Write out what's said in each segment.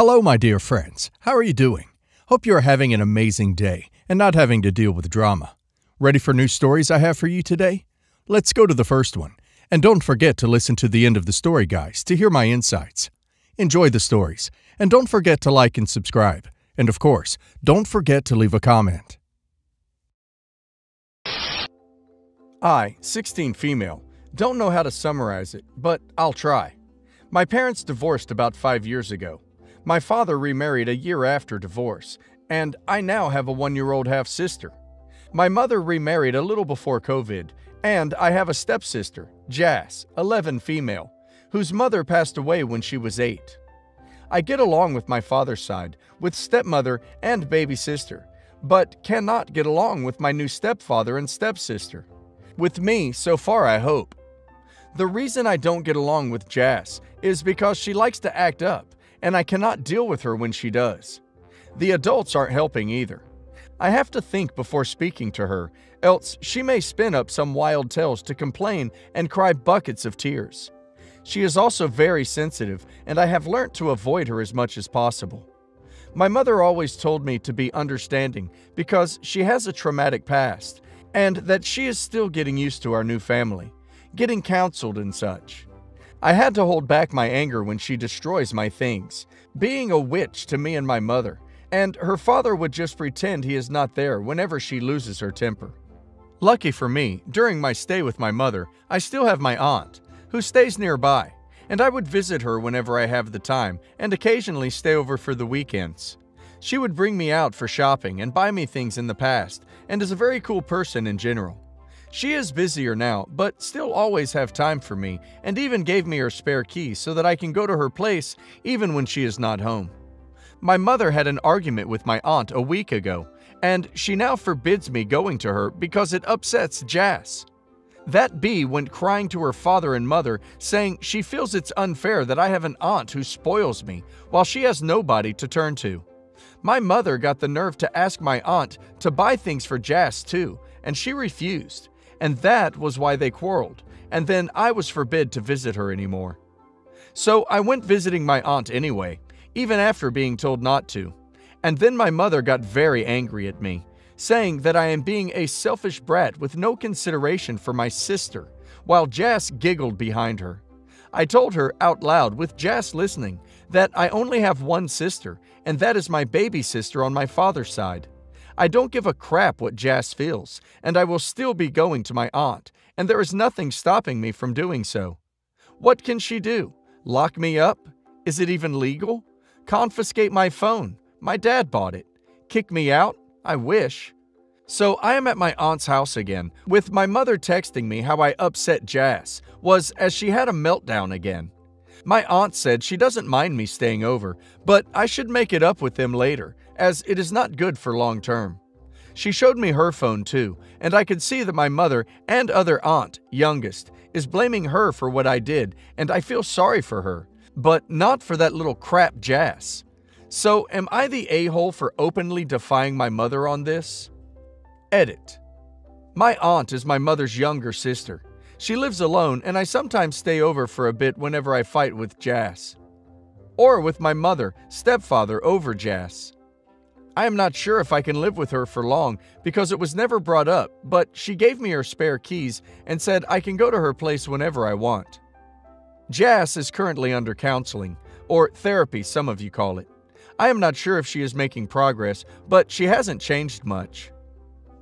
Hello, my dear friends. How are you doing? Hope you are having an amazing day and not having to deal with drama. Ready for new stories I have for you today? Let's go to the first one. And don't forget to listen to the end of the story, guys, to hear my insights. Enjoy the stories, and don't forget to like and subscribe. And of course, don't forget to leave a comment. I, 16 female, don't know how to summarize it, but I'll try. My parents divorced about five years ago. My father remarried a year after divorce, and I now have a one year old half sister. My mother remarried a little before COVID, and I have a stepsister, Jas, 11 female, whose mother passed away when she was 8. I get along with my father's side, with stepmother and baby sister, but cannot get along with my new stepfather and stepsister. With me, so far, I hope. The reason I don't get along with Jas is because she likes to act up, and I cannot deal with her when she does. The adults aren't helping either. I have to think before speaking to her, else she may spin up some wild tales to complain and cry buckets of tears. She is also very sensitive, and I have learnt to avoid her as much as possible. My mother always told me to be understanding because she has a traumatic past and that she is still getting used to our new family, getting counseled and such. I had to hold back my anger when she destroys my things, being a witch to me and my mother, and her father would just pretend he is not there whenever she loses her temper. Lucky for me, during my stay with my mother, I still have my aunt, who stays nearby, and I would visit her whenever I have the time and occasionally stay over for the weekends. She would bring me out for shopping and buy me things in the past, and is a very cool person in general. She is busier now, but still always have time for me, and even gave me her spare key so that I can go to her place even when she is not home. My mother had an argument with my aunt a week ago, and she now forbids me going to her because it upsets Jas. That bee went crying to her father and mother, saying she feels it's unfair that I have an aunt who spoils me while she has nobody to turn to. My mother got the nerve to ask my aunt to buy things for Jas too, and she refused. And that was why they quarreled, and then I was forbid to visit her anymore. So I went visiting my aunt anyway, even after being told not to. And then my mother got very angry at me, saying that I am being a selfish brat with no consideration for my sister, while Jas giggled behind her. I told her out loud, with Jas listening, that I only have one sister, and that is my baby sister on my father's side. I don't give a crap what Jas feels, and I will still be going to my aunt, and there is nothing stopping me from doing so. What can she do? Lock me up? Is it even legal? Confiscate my phone? My dad bought it. Kick me out? I wish. So I am at my aunt's house again, with my mother texting me how I upset Jas, was as she had a meltdown again. My aunt said she doesn't mind me staying over, but I should make it up with them later, as it is not good for long term. She showed me her phone too, and I could see that my mother and other aunt, youngest, is blaming her for what I did, and I feel sorry for her, but not for that little crap Jas. So, am I the a hole for openly defying my mother on this? Edit. My aunt is my mother's younger sister. She lives alone, and I sometimes stay over for a bit whenever I fight with Jas. Or with my mother, stepfather, over Jas. I am not sure if I can live with her for long because it was never brought up, but she gave me her spare keys and said I can go to her place whenever I want. Jas is currently under counseling, or therapy, some of you call it. I am not sure if she is making progress, but she hasn't changed much.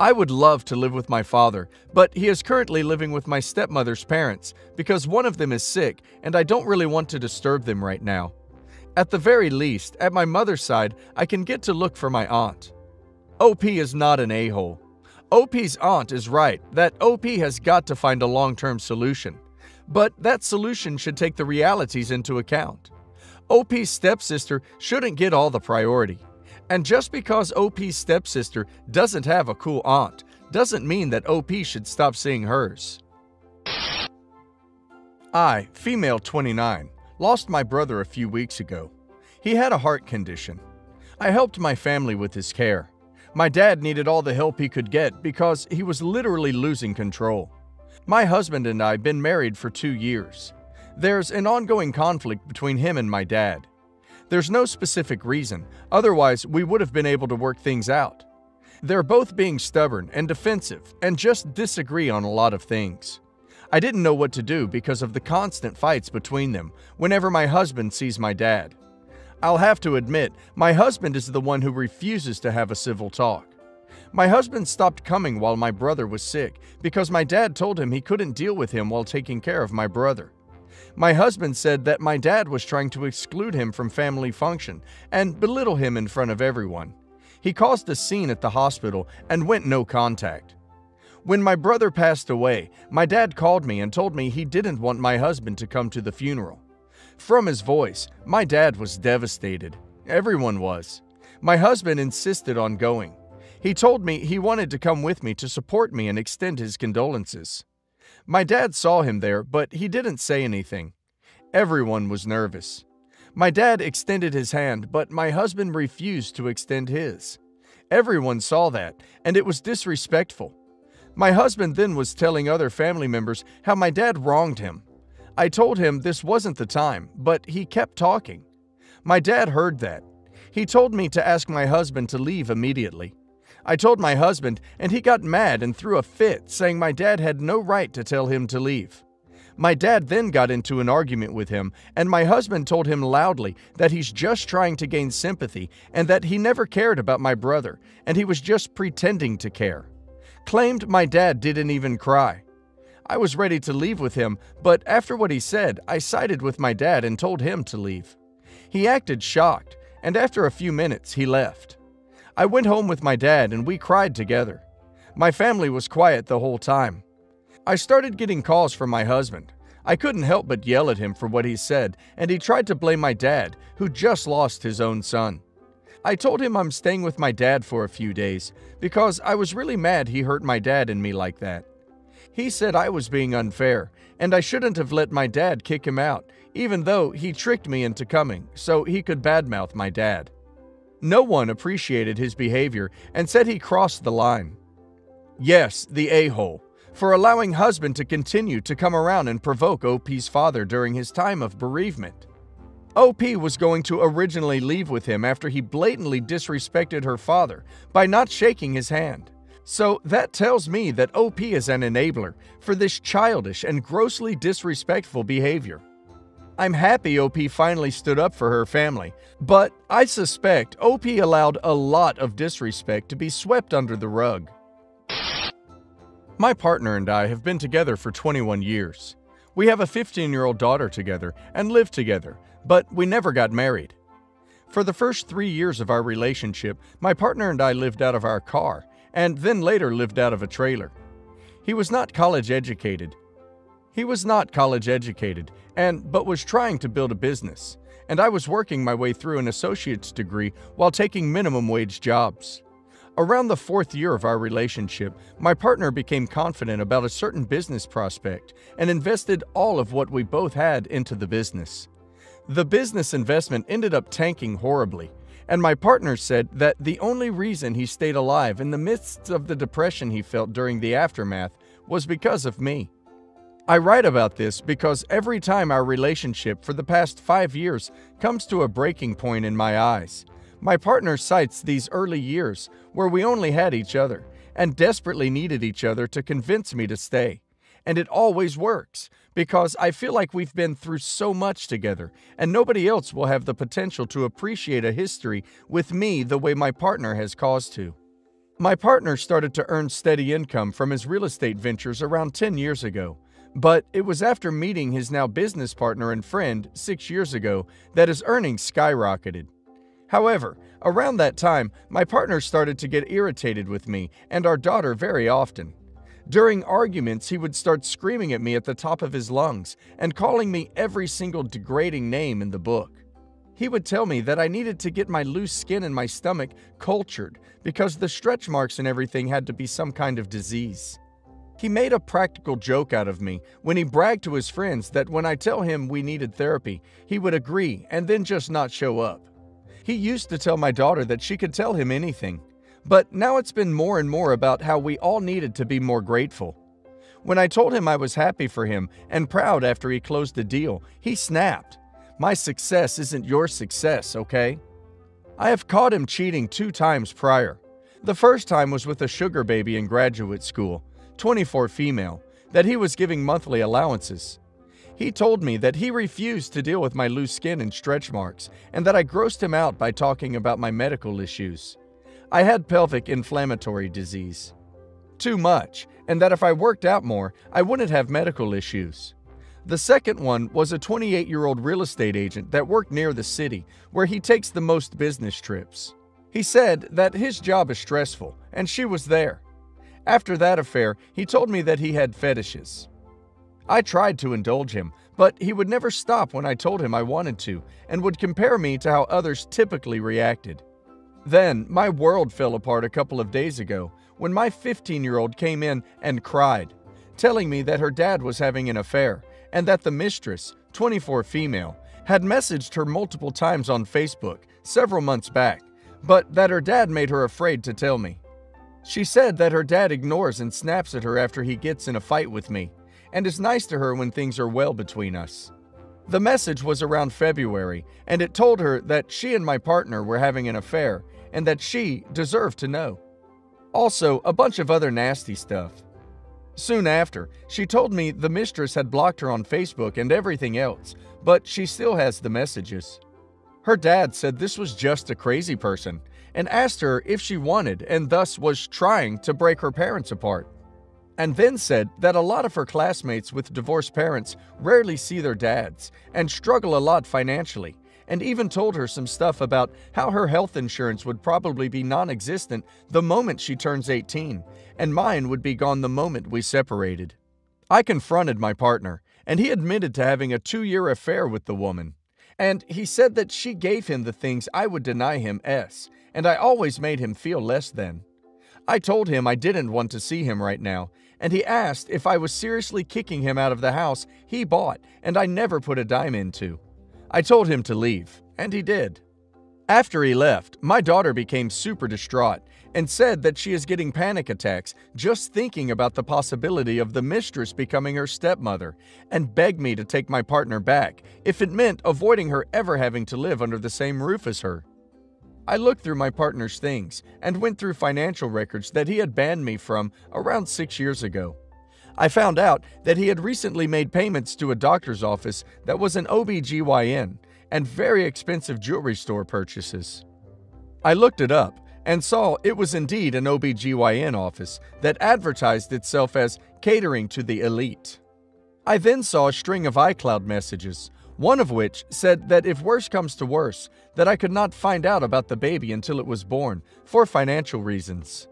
I would love to live with my father, but he is currently living with my stepmother's parents because one of them is sick and I don't really want to disturb them right now. At the very least, at my mother's side, I can get to look for my aunt. OP is not an a hole. OP's aunt is right that OP has got to find a long term solution, but that solution should take the realities into account. OP's stepsister shouldn't get all the priority. And just because OP's stepsister doesn't have a cool aunt doesn't mean that OP should stop seeing hers. I, female 29, lost my brother a few weeks ago. He had a heart condition. I helped my family with his care. My dad needed all the help he could get because he was literally losing control. My husband and I been married for two years. There's an ongoing conflict between him and my dad. There's no specific reason, otherwise, we would have been able to work things out. They're both being stubborn and defensive and just disagree on a lot of things. I didn't know what to do because of the constant fights between them whenever my husband sees my dad. I'll have to admit, my husband is the one who refuses to have a civil talk. My husband stopped coming while my brother was sick because my dad told him he couldn't deal with him while taking care of my brother. My husband said that my dad was trying to exclude him from family function and belittle him in front of everyone. He caused a scene at the hospital and went no contact. When my brother passed away, my dad called me and told me he didn't want my husband to come to the funeral. From his voice, my dad was devastated. Everyone was. My husband insisted on going. He told me he wanted to come with me to support me and extend his condolences. My dad saw him there, but he didn't say anything. Everyone was nervous. My dad extended his hand, but my husband refused to extend his. Everyone saw that, and it was disrespectful. My husband then was telling other family members how my dad wronged him. I told him this wasn't the time, but he kept talking. My dad heard that. He told me to ask my husband to leave immediately. I told my husband, and he got mad and threw a fit, saying my dad had no right to tell him to leave. My dad then got into an argument with him, and my husband told him loudly that he's just trying to gain sympathy and that he never cared about my brother, and he was just pretending to care. Claimed my dad didn't even cry. I was ready to leave with him, but after what he said, I sided with my dad and told him to leave. He acted shocked, and after a few minutes, he left. I went home with my dad and we cried together. My family was quiet the whole time. I started getting calls from my husband. I couldn't help but yell at him for what he said, and he tried to blame my dad, who just lost his own son. I told him I'm staying with my dad for a few days because I was really mad he hurt my dad and me like that. He said I was being unfair, and I shouldn't have let my dad kick him out, even though he tricked me into coming so he could badmouth my dad. No one appreciated his behavior and said he crossed the line. Yes, the a hole, for allowing husband to continue to come around and provoke OP's father during his time of bereavement. OP was going to originally leave with him after he blatantly disrespected her father by not shaking his hand. So that tells me that OP is an enabler for this childish and grossly disrespectful behavior. I'm happy OP finally stood up for her family, but I suspect OP allowed a lot of disrespect to be swept under the rug. My partner and I have been together for 21 years. We have a 15 year old daughter together and live together, but we never got married. For the first three years of our relationship, my partner and I lived out of our car and then later lived out of a trailer. He was not college educated. He was not college educated, and but was trying to build a business, and I was working my way through an associate's degree while taking minimum wage jobs. Around the fourth year of our relationship, my partner became confident about a certain business prospect and invested all of what we both had into the business. The business investment ended up tanking horribly, and my partner said that the only reason he stayed alive in the midst of the depression he felt during the aftermath was because of me. I write about this because every time our relationship for the past five years comes to a breaking point in my eyes, my partner cites these early years where we only had each other and desperately needed each other to convince me to stay. And it always works because I feel like we've been through so much together, and nobody else will have the potential to appreciate a history with me the way my partner has caused to. My partner started to earn steady income from his real estate ventures around 10 years ago, but it was after meeting his now business partner and friend six years ago that his earnings skyrocketed. However, around that time, my partner started to get irritated with me and our daughter very often. During arguments, he would start screaming at me at the top of his lungs and calling me every single degrading name in the book. He would tell me that I needed to get my loose skin and my stomach cultured because the stretch marks and everything had to be some kind of disease. He made a practical joke out of me when he bragged to his friends that when I tell him we needed therapy, he would agree and then just not show up. He used to tell my daughter that she could tell him anything, but now it's been more and more about how we all needed to be more grateful. When I told him I was happy for him and proud after he closed the deal, he snapped. My success isn't your success, okay? I have caught him cheating two times prior. The first time was with a sugar baby in graduate school, 24 female, that he was giving monthly allowances. He told me that he refused to deal with my loose skin and stretch marks, and that I grossed him out by talking about my medical issues. I had pelvic inflammatory disease. Too much, and that if I worked out more, I wouldn't have medical issues. The second one was a 28 year old real estate agent that worked near the city, where he takes the most business trips. He said that his job is stressful, and she was there. After that affair, he told me that he had fetishes. I tried to indulge him, but he would never stop when I told him I wanted to, and would compare me to how others typically reacted. Then, my world fell apart a couple of days ago when my 15 year old came in and cried, telling me that her dad was having an affair and that the mistress, 24 female, had messaged her multiple times on Facebook several months back, but that her dad made her afraid to tell me. She said that her dad ignores and snaps at her after he gets in a fight with me, and is nice to her when things are well between us. The message was around February, and it told her that she and my partner were having an affair and that she deserved to know. Also, a bunch of other nasty stuff. Soon after, she told me the mistress had blocked her on Facebook and everything else, but she still has the messages. Her dad said this was just a crazy person and asked her if she wanted and thus was trying to break her parents apart and then said that a lot of her classmates with divorced parents rarely see their dads and struggle a lot financially, and even told her some stuff about how her health insurance would probably be non existent the moment she turns 18, and mine would be gone the moment we separated. I confronted my partner, and he admitted to having a two year affair with the woman. And he said that she gave him the things I would deny him S, and I always made him feel less than. I told him I didn't want to see him right now, and he asked if I was seriously kicking him out of the house he bought and I never put a dime into. I told him to leave, and he did. After he left, my daughter became super distraught and said that she is getting panic attacks just thinking about the possibility of the mistress becoming her stepmother and begged me to take my partner back if it meant avoiding her ever having to live under the same roof as her. I looked through my partner's things and went through financial records that he had banned me from around six years ago. I found out that he had recently made payments to a doctor's office that was an OBGYN and very expensive jewelry store purchases. I looked it up and saw it was indeed an OBGYN office that advertised itself as catering to the elite. I then saw a string of iCloud messages one of which said that if worse comes to worse, that I could not find out about the baby until it was born, for financial reasons.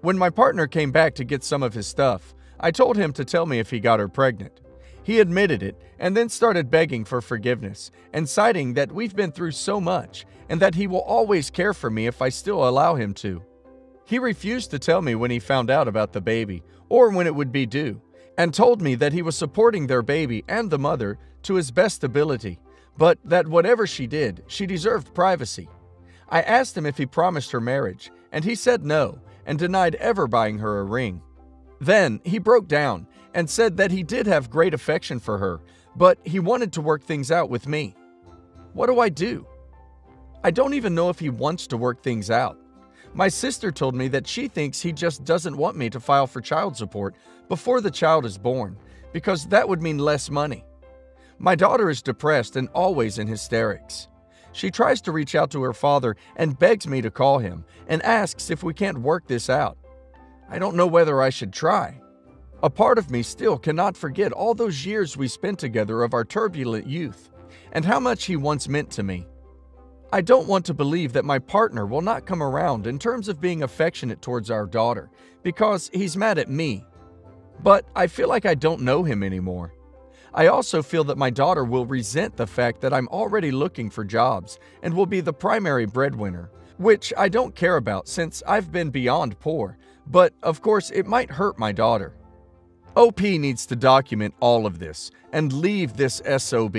When my partner came back to get some of his stuff, I told him to tell me if he got her pregnant. He admitted it and then started begging for forgiveness and citing that we've been through so much and that he will always care for me if I still allow him to. He refused to tell me when he found out about the baby or when it would be due, and told me that he was supporting their baby and the mother to his best ability, but that whatever she did, she deserved privacy. I asked him if he promised her marriage, and he said no and denied ever buying her a ring. Then he broke down and said that he did have great affection for her, but he wanted to work things out with me. What do I do? I don't even know if he wants to work things out. My sister told me that she thinks he just doesn't want me to file for child support before the child is born, because that would mean less money. My daughter is depressed and always in hysterics. She tries to reach out to her father and begs me to call him and asks if we can't work this out. I don't know whether I should try. A part of me still cannot forget all those years we spent together of our turbulent youth and how much he once meant to me. I don't want to believe that my partner will not come around in terms of being affectionate towards our daughter because he's mad at me. But I feel like I don't know him anymore. I also feel that my daughter will resent the fact that I'm already looking for jobs and will be the primary breadwinner, which I don't care about since I've been beyond poor, but of course it might hurt my daughter. OP needs to document all of this and leave this SOB.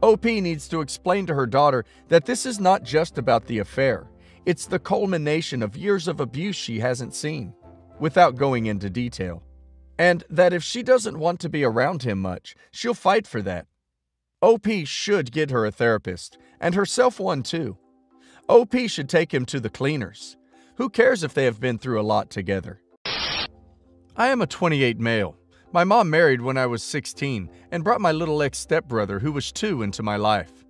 OP needs to explain to her daughter that this is not just about the affair, it's the culmination of years of abuse she hasn't seen, without going into detail and that if she doesn't want to be around him much, she'll fight for that. OP should get her a therapist, and herself one too. OP should take him to the cleaners. Who cares if they have been through a lot together? I am a 28 male. My mom married when I was 16 and brought my little ex stepbrother, who was two, into my life.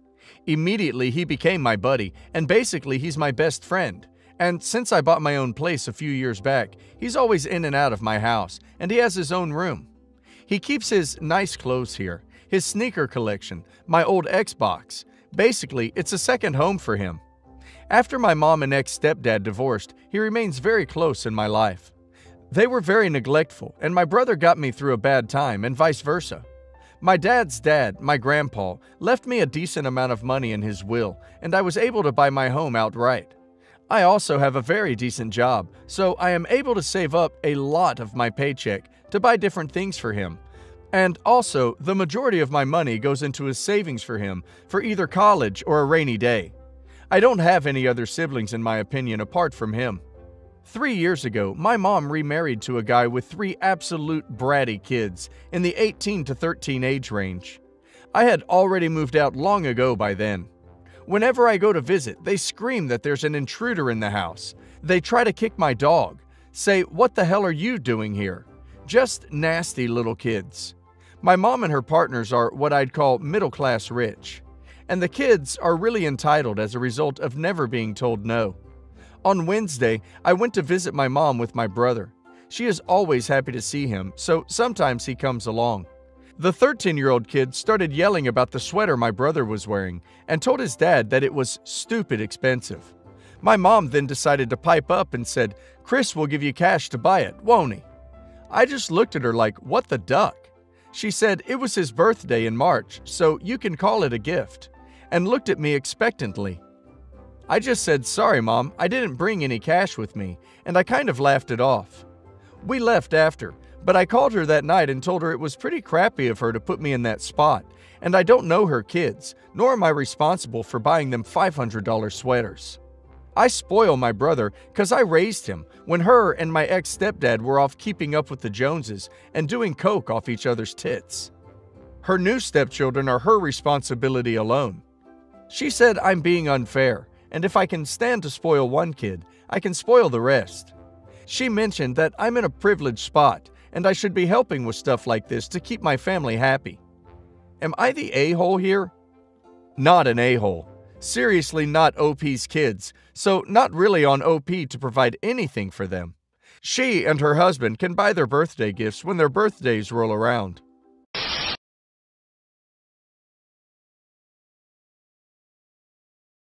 Immediately, he became my buddy, and basically, he's my best friend. And since I bought my own place a few years back, he's always in and out of my house, and he has his own room. He keeps his nice clothes here, his sneaker collection, my old Xbox. Basically, it's a second home for him. After my mom and ex stepdad divorced, he remains very close in my life. They were very neglectful, and my brother got me through a bad time, and vice versa. My dad's dad, my grandpa, left me a decent amount of money in his will, and I was able to buy my home outright. I also have a very decent job, so I am able to save up a lot of my paycheck to buy different things for him. And also, the majority of my money goes into his savings for him for either college or a rainy day. I don't have any other siblings, in my opinion, apart from him. Three years ago, my mom remarried to a guy with three absolute bratty kids in the 18 to 13 age range. I had already moved out long ago by then. Whenever I go to visit, they scream that there's an intruder in the house. They try to kick my dog, say, What the hell are you doing here? Just nasty little kids. My mom and her partners are what I'd call middle class rich. And the kids are really entitled as a result of never being told no. On Wednesday, I went to visit my mom with my brother. She is always happy to see him, so sometimes he comes along. The 13 year old kid started yelling about the sweater my brother was wearing and told his dad that it was stupid expensive. My mom then decided to pipe up and said, Chris will give you cash to buy it, won't he? I just looked at her like, what the duck? She said it was his birthday in March, so you can call it a gift, and looked at me expectantly. I just said, sorry, mom, I didn't bring any cash with me, and I kind of laughed it off. We left after, but I called her that night and told her it was pretty crappy of her to put me in that spot, and I don't know her kids, nor am I responsible for buying them $500 sweaters. I spoil my brother because I raised him when her and my ex stepdad were off keeping up with the Joneses and doing coke off each other's tits. Her new stepchildren are her responsibility alone. She said I'm being unfair, and if I can stand to spoil one kid, I can spoil the rest. She mentioned that I'm in a privileged spot and I should be helping with stuff like this to keep my family happy. Am I the a hole here? Not an a hole. Seriously, not OP's kids, so not really on OP to provide anything for them. She and her husband can buy their birthday gifts when their birthdays roll around.